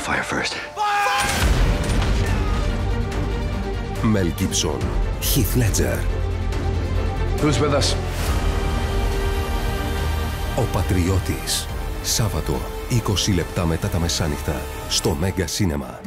I'll fire first. Μελ Gibson, Heath Ledger, Who's with us? Ο Πατριώτης. Σάββατο, 20 λεπτά μετά τα μεσάνυχτα, στο Μέγκα Σίνεμα.